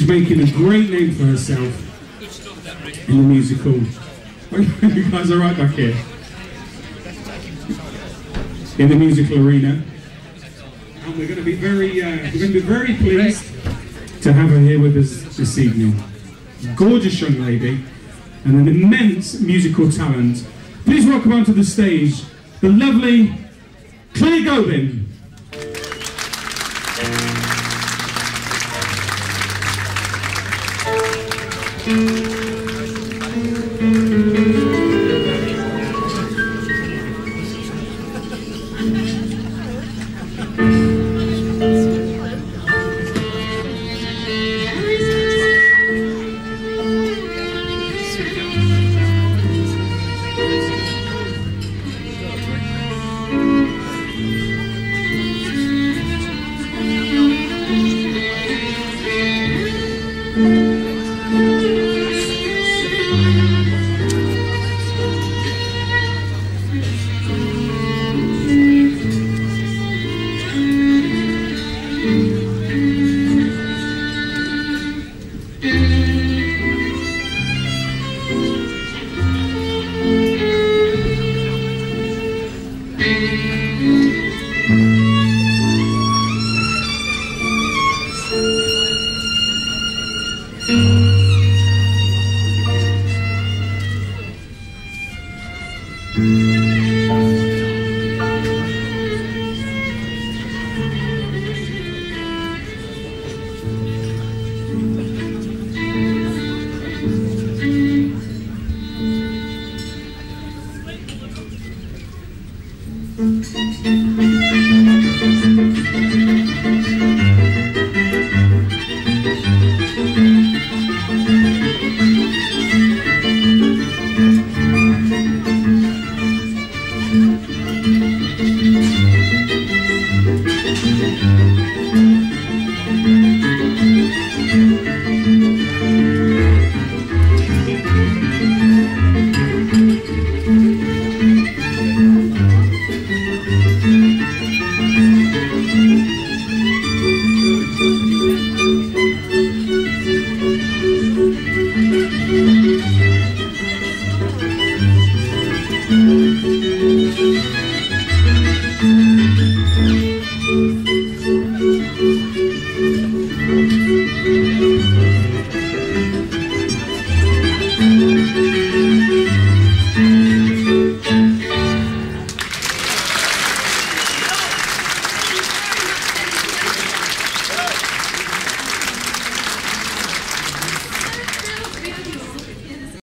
She's making a great name for herself in the musical. you guys are right back here. In the musical arena. And we're going to be very, uh, we're going to be very pleased to have her here with us this evening. Gorgeous young lady and an immense musical talent. Please welcome onto the stage the lovely Claire Gobin. Mm-hmm.